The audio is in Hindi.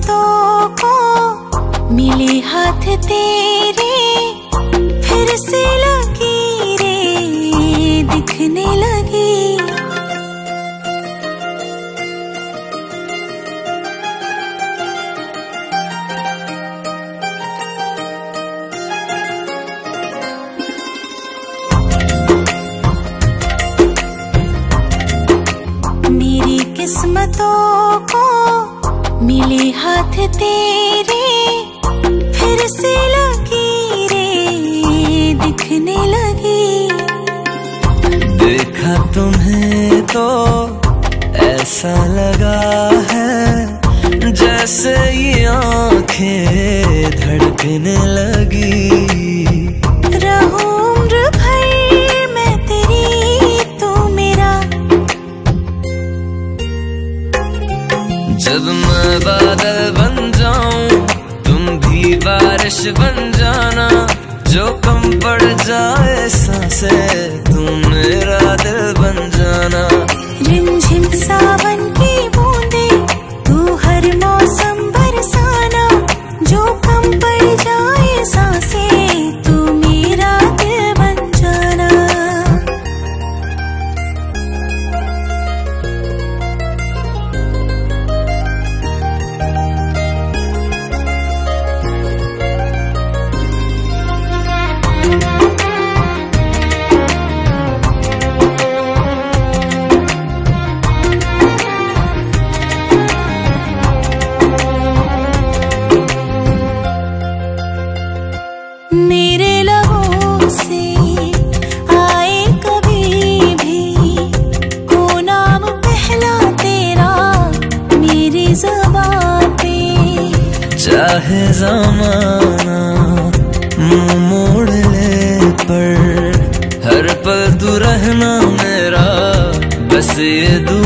किस्मतों को मिले हाथ तेरे फिर से लगी रे दिखने लगी। किस्मतों को मिले हाथ तेरे, फिर से लगी रे, दिखने लगी। देखा तुम्हें तो ऐसा लगा है, जैसे ये आँखें धड़कने लगी। जब मैं बादल बन जाऊँ, तुम भी बारिश बन जाना। जो कम पड़ जाए साँसें, तुम मेरा दिल बन जाना। चाहे जमाना मुँह मोड़ ले पर। हर पल तू रहना मेरा बस ये दुआ